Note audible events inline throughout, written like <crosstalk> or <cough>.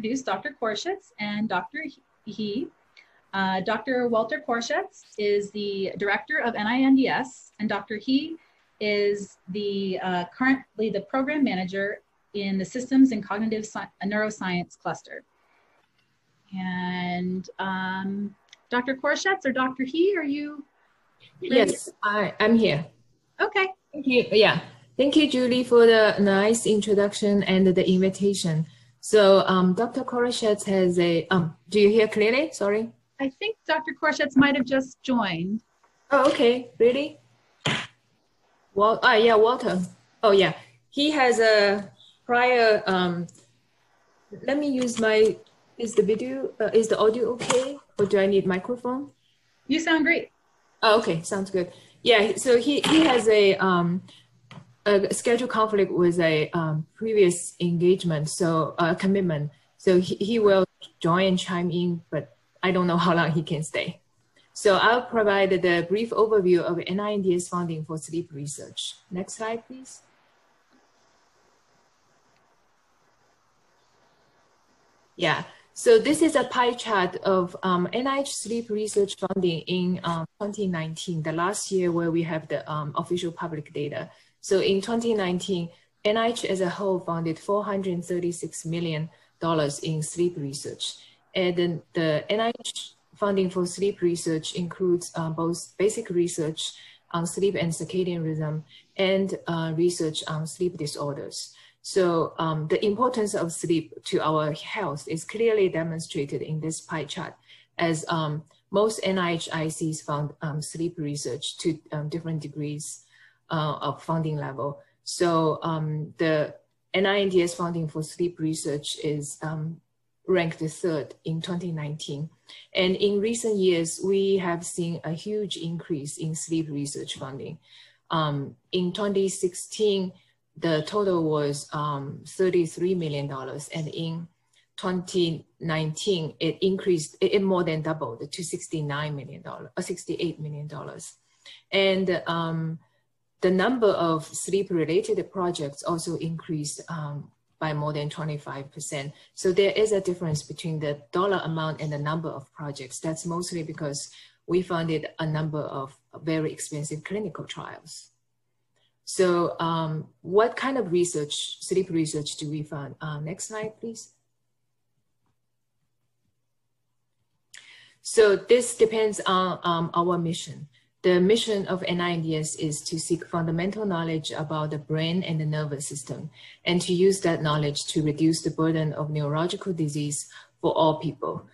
introduce Dr. Koroshetz and Dr. He. Uh, Dr. Walter Koroshetz is the director of NINDS, and Dr. He is the uh, currently the program manager in the Systems and Cognitive Sci Neuroscience cluster. And um, Dr. Koroshetz or Dr. He, are you? Ready? Yes, I, I'm here. Okay. Thank you. Yeah. Thank you, Julie, for the nice introduction and the invitation. So um, Dr. Koroshetz has a, um, do you hear clearly? Sorry. I think Dr. Koroshetz might have just joined. Oh, okay. Really? Well, ah, yeah, Walter. Oh, yeah. He has a prior, um, let me use my, is the video, uh, is the audio okay? Or do I need microphone? You sound great. Oh, okay. Sounds good. Yeah. So he, he has a, um, a schedule conflict with a um, previous engagement, so uh, commitment. So he, he will join and chime in, but I don't know how long he can stay. So I'll provide the brief overview of NINDS funding for sleep research. Next slide, please. Yeah, so this is a pie chart of um, NIH sleep research funding in um, 2019, the last year where we have the um, official public data. So in 2019, NIH as a whole funded $436 million in sleep research. And then the NIH funding for sleep research includes uh, both basic research on sleep and circadian rhythm and uh, research on sleep disorders. So um, the importance of sleep to our health is clearly demonstrated in this pie chart as um, most NIH ICs fund um, sleep research to um, different degrees uh, of funding level. So um, the NINDS funding for sleep research is um, ranked third in 2019. And in recent years, we have seen a huge increase in sleep research funding. In 2016, the total was um, $33 million. And in 2019, it increased, it more than doubled to $69 million, or uh, $68 million. And um, the number of sleep-related projects also increased um, by more than 25%. So there is a difference between the dollar amount and the number of projects. That's mostly because we funded a number of very expensive clinical trials. So um, what kind of research, sleep research do we fund? Uh, next slide, please. So this depends on um, our mission. The mission of NINDS is to seek fundamental knowledge about the brain and the nervous system, and to use that knowledge to reduce the burden of neurological disease for all people.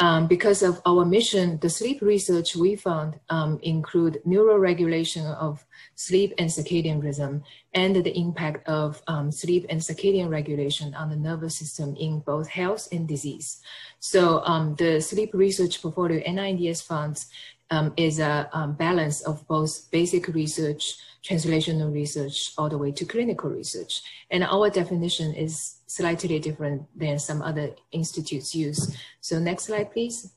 Um, because of our mission, the sleep research we found um, include neuroregulation of sleep and circadian rhythm and the impact of um, sleep and circadian regulation on the nervous system in both health and disease. So um, the sleep research portfolio NINDS funds um, is a um, balance of both basic research, translational research, all the way to clinical research. And our definition is slightly different than some other institutes use. So next slide, please.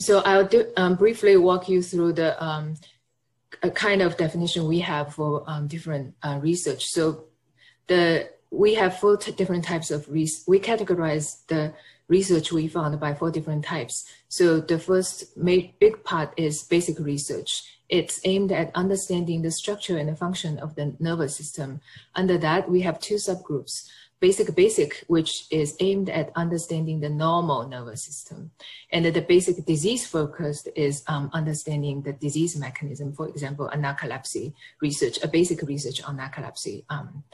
So I'll do, um, briefly walk you through the um, kind of definition we have for um, different uh, research. So the we have four different types of research. We categorize the research we found by four different types. So the first big part is basic research. It's aimed at understanding the structure and the function of the nervous system. Under that, we have two subgroups. Basic basic, which is aimed at understanding the normal nervous system. And the basic disease focused is um, understanding the disease mechanism, for example, narcolepsy research, a basic research on narcolepsy. Um,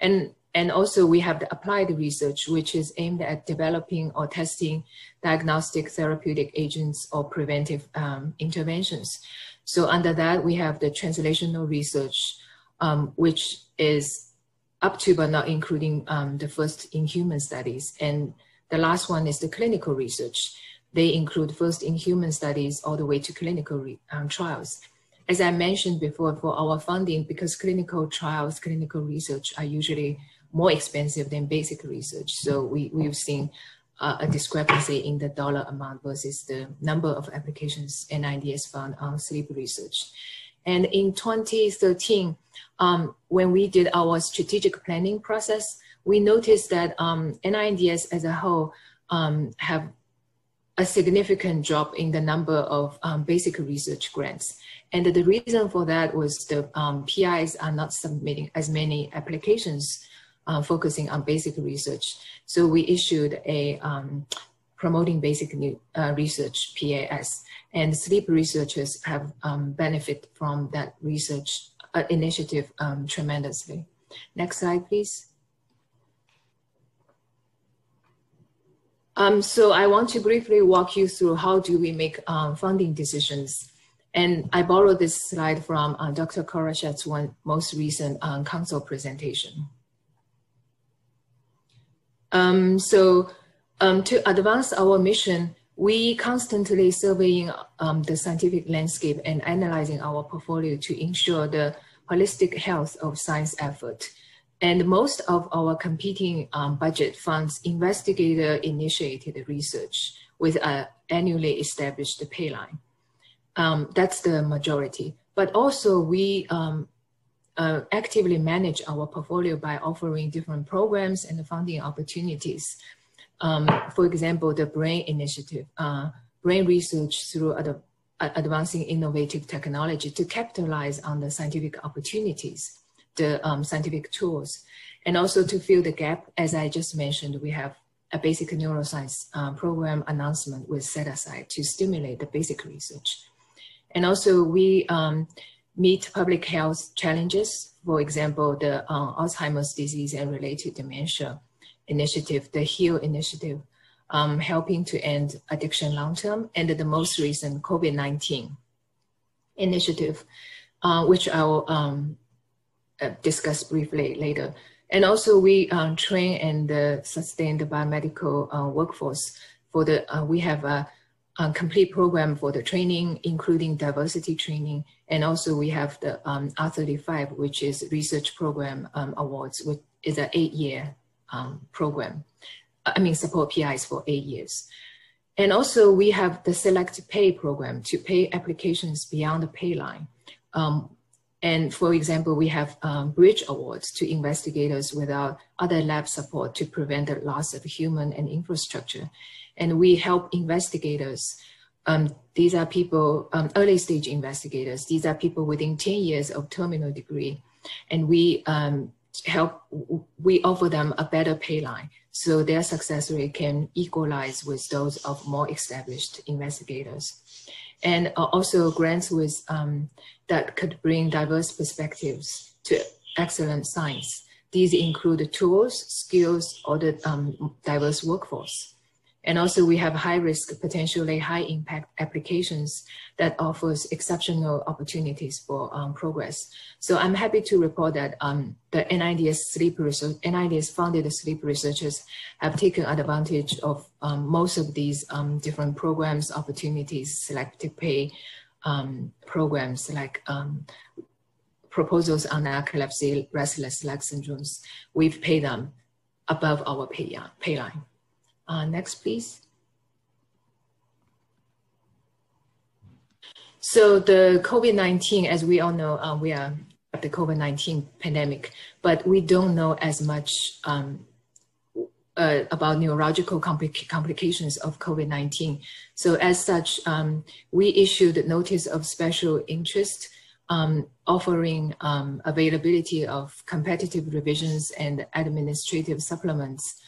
and and also we have the applied research, which is aimed at developing or testing diagnostic therapeutic agents or preventive um, interventions. So under that, we have the translational research, um, which is up to but not including um, the first in human studies. And the last one is the clinical research. They include first in human studies all the way to clinical um, trials. As I mentioned before, for our funding, because clinical trials, clinical research are usually more expensive than basic research. So we, we've seen uh, a discrepancy in the dollar amount versus the number of applications NINDS found on sleep research. And in 2013, um, when we did our strategic planning process, we noticed that um, NINDS as a whole um, have a significant drop in the number of um, basic research grants. And the reason for that was the um, PIs are not submitting as many applications uh, focusing on basic research. So we issued a um, promoting basic new, uh, research PAS and sleep researchers have um, benefit from that research uh, initiative um, tremendously. Next slide, please. Um, so I want to briefly walk you through how do we make um, funding decisions. And I borrowed this slide from uh, Dr. Koroshetz's one most recent um, council presentation. Um, so um, to advance our mission, we constantly surveying um, the scientific landscape and analyzing our portfolio to ensure the holistic health of science effort. And most of our competing um, budget funds investigator-initiated research with an annually established pay line. Um, that's the majority. But also we um, uh, actively manage our portfolio by offering different programs and funding opportunities. Um, for example, the BRAIN initiative, uh, brain research through ad advancing innovative technology to capitalize on the scientific opportunities the um, scientific tools. And also to fill the gap, as I just mentioned, we have a basic neuroscience um, program announcement was set aside to stimulate the basic research. And also we um, meet public health challenges, for example, the uh, Alzheimer's disease and related dementia initiative, the HEAL initiative, um, helping to end addiction long-term, and the most recent COVID-19 initiative, uh, which I will um, uh, discuss briefly later. And also we um, train and uh, sustain the biomedical workforce for the, uh, we have a, a, complete program for the training, including diversity training. And also we have the um, R35, which is research program um, awards, which is an eight year um, program. I mean, support PIs for eight years. And also we have the select pay program to pay applications beyond the pay line. Um, and for example, we have um, bridge awards to investigators without other lab support to prevent the loss of human and infrastructure. And we help investigators. Um, these are people, um, early stage investigators. These are people within 10 years of terminal degree. And we um, help, we offer them a better pay line so their success rate can equalize with those of more established investigators and also grants with um, that could bring diverse perspectives to excellent science. These include tools, skills, or the um, diverse workforce. And also we have high risk, potentially high impact applications that offers exceptional opportunities for um, progress. So I'm happy to report that um, the NINDS sleep research, NINDS funded sleep researchers have taken advantage of um, most of these um, different programs, opportunities, selective pay um, programs like um, proposals on narcolepsy, restless leg syndromes. We've paid them above our pay, pay line. Uh, next, please. So the COVID-19, as we all know, uh, we are at the COVID-19 pandemic, but we don't know as much um, uh, about neurological compli complications of COVID-19. So as such, um, we issued a notice of special interest um, offering um, availability of competitive revisions and administrative supplements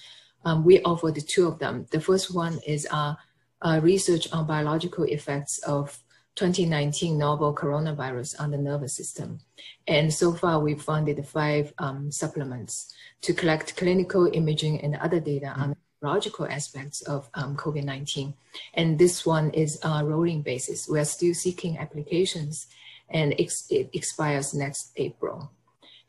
um, we offered two of them. The first one is uh, uh, research on biological effects of 2019 novel coronavirus on the nervous system. And so far, we've funded five um, supplements to collect clinical imaging and other data on biological aspects of um, COVID-19. And this one is a rolling basis. We are still seeking applications and it expires next April.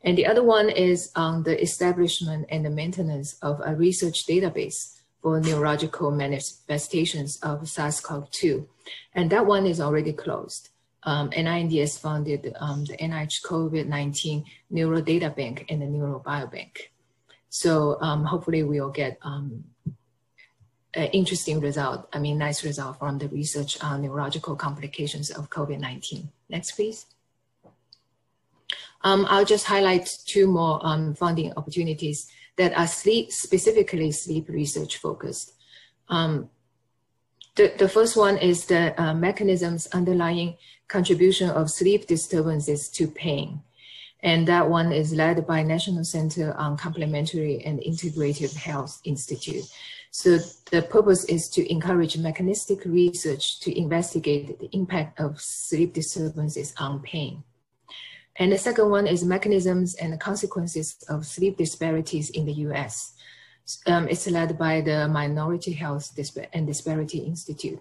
And the other one is on the establishment and the maintenance of a research database for neurological manifestations of SARS-CoV-2. And that one is already closed. Um, NINDS funded um, the NIH COVID-19 Neuro Data Bank and the Neuro Biobank. So um, hopefully we'll get um, an interesting result, I mean, nice result from the research on neurological complications of COVID-19. Next, please. Um, I'll just highlight two more um, funding opportunities that are sleep, specifically sleep research focused. Um, the, the first one is the uh, mechanisms underlying contribution of sleep disturbances to pain. And that one is led by National Center on Complementary and Integrative Health Institute. So the purpose is to encourage mechanistic research to investigate the impact of sleep disturbances on pain. And the second one is mechanisms and the consequences of sleep disparities in the US. Um, it's led by the Minority Health and Disparity Institute.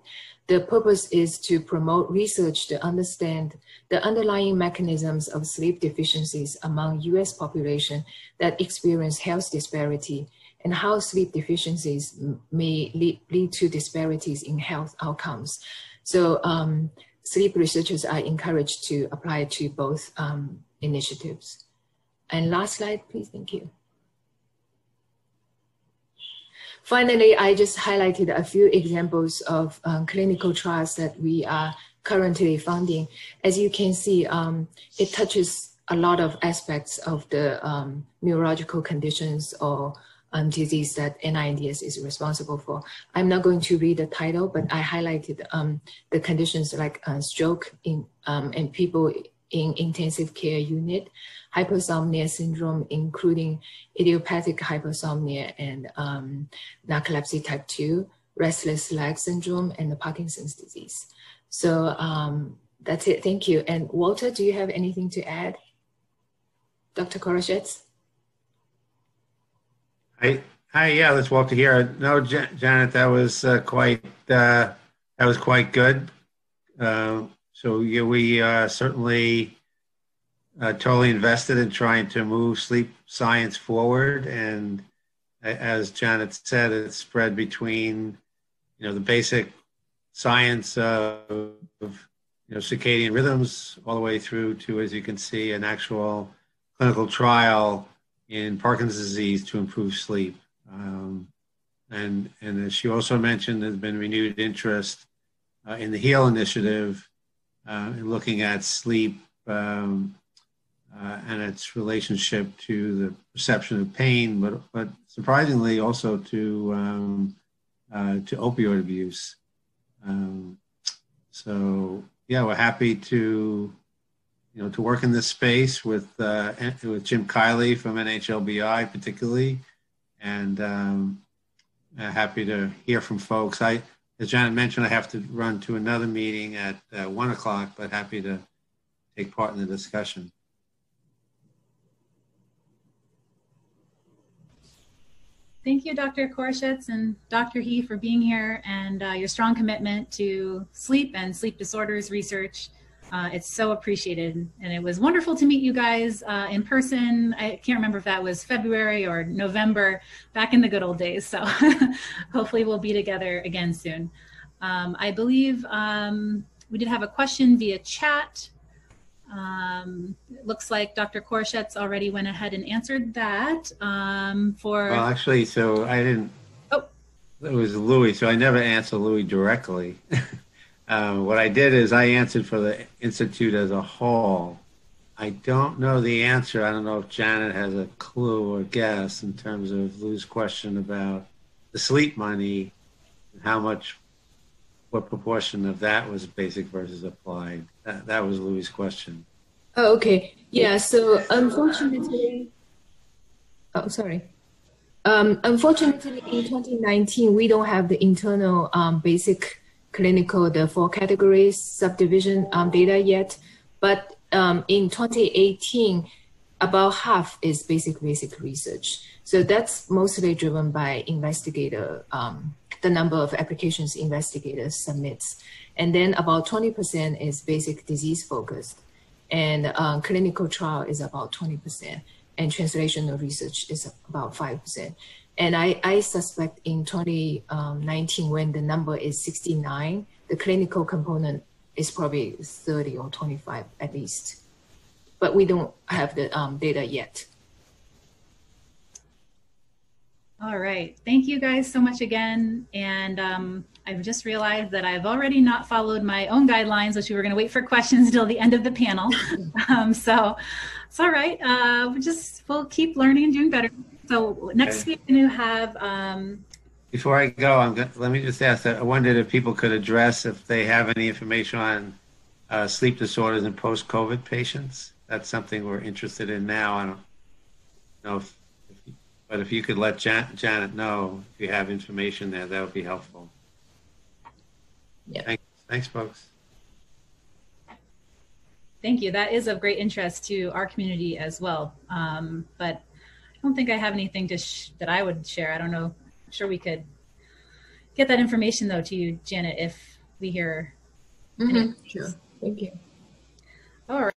The purpose is to promote research to understand the underlying mechanisms of sleep deficiencies among US population that experience health disparity and how sleep deficiencies may lead, lead to disparities in health outcomes. So um, sleep researchers are encouraged to apply to both um, initiatives. And last slide, please, thank you. Finally, I just highlighted a few examples of um, clinical trials that we are currently funding. As you can see, um, it touches a lot of aspects of the um, neurological conditions or um, disease that NINDS is responsible for. I'm not going to read the title, but I highlighted um, the conditions like uh, stroke in um, and people in intensive care unit, hypersomnia syndrome, including idiopathic hypersomnia and um, narcolepsy type 2, restless leg syndrome, and the Parkinson's disease. So um, that's it. Thank you. And Walter, do you have anything to add? Dr. Koroshetz? Hi, hi, yeah, that's Walter here. No, Janet, that was uh, quite uh, that was quite good. Uh, so yeah, we uh, certainly uh, totally invested in trying to move sleep science forward, and as Janet said, it's spread between you know the basic science of, of you know circadian rhythms all the way through to, as you can see, an actual clinical trial in Parkinson's disease to improve sleep. Um, and and as she also mentioned, there's been renewed interest uh, in the HEAL initiative uh, in looking at sleep um, uh, and its relationship to the perception of pain, but but surprisingly also to um, uh, to opioid abuse. Um, so yeah, we're happy to you know to work in this space with uh, with Jim Kiley from NHLBI particularly, and um, happy to hear from folks. I as Janet mentioned, I have to run to another meeting at uh, one o'clock, but happy to take part in the discussion. Thank you, Dr. Koroshetz and Dr. He for being here and uh, your strong commitment to sleep and sleep disorders research. Uh, it's so appreciated. And it was wonderful to meet you guys uh, in person. I can't remember if that was February or November, back in the good old days. So <laughs> hopefully we'll be together again soon. Um, I believe um, we did have a question via chat. Um, it looks like Dr. Koroshetz already went ahead and answered that. Um, for well, actually, so I didn't. Oh, it was Louis, so I never answered Louis directly. <laughs> Um, what I did is I answered for the institute as a whole. I don't know the answer. I don't know if Janet has a clue or guess in terms of Lou's question about the sleep money and how much, what proportion of that was basic versus applied. That, that was Lou's question. Oh, okay. Yeah. So unfortunately, oh, sorry. Um, unfortunately, in 2019, we don't have the internal um, basic clinical, the four categories subdivision um, data yet, but um, in 2018, about half is basic basic research. So that's mostly driven by investigator, um, the number of applications investigators submits. And then about 20% is basic disease focused. And uh, clinical trial is about 20%. And translational research is about 5%. And I, I suspect in 2019, when the number is 69, the clinical component is probably 30 or 25 at least. But we don't have the um, data yet. All right. Thank you guys so much again. And um, I've just realized that I've already not followed my own guidelines, which we were going to wait for questions until the end of the panel. <laughs> um, so it's all right. Uh, we just we'll keep learning and doing better. So next we're going to have, um, Before I go, I'm going, let me just ask, that. I wondered if people could address if they have any information on uh, sleep disorders in post-COVID patients. That's something we're interested in now. I don't know if, if- but if you could let Jan- Janet know if you have information there, that would be helpful. Yeah. Thanks, thanks, folks. thank you. That is of great interest to our community as well. Um, but I don't think I have anything to sh- that I would share. I don't know. I'm sure we could get that information though to you, Janet, if we hear. Mhm, Sure. Thank you. All right.